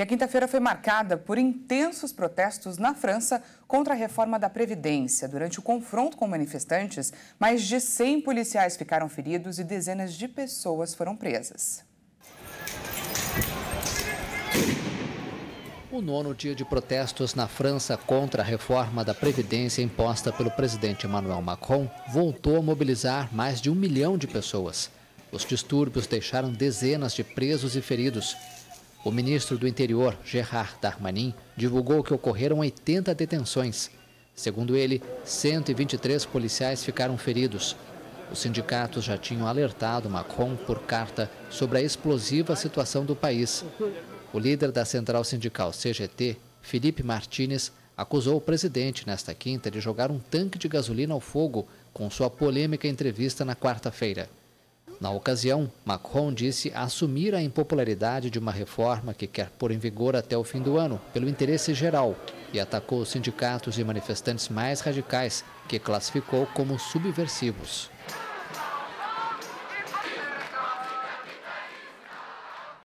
E a quinta-feira foi marcada por intensos protestos na França contra a reforma da Previdência. Durante o confronto com manifestantes, mais de 100 policiais ficaram feridos e dezenas de pessoas foram presas. O nono dia de protestos na França contra a reforma da Previdência imposta pelo presidente Emmanuel Macron voltou a mobilizar mais de um milhão de pessoas. Os distúrbios deixaram dezenas de presos e feridos. O ministro do Interior, Gerard Darmanin, divulgou que ocorreram 80 detenções. Segundo ele, 123 policiais ficaram feridos. Os sindicatos já tinham alertado Macron por carta sobre a explosiva situação do país. O líder da central sindical CGT, Felipe Martinez, acusou o presidente nesta quinta de jogar um tanque de gasolina ao fogo com sua polêmica entrevista na quarta-feira. Na ocasião, Macron disse assumir a impopularidade de uma reforma que quer pôr em vigor até o fim do ano, pelo interesse geral, e atacou os sindicatos e manifestantes mais radicais, que classificou como subversivos.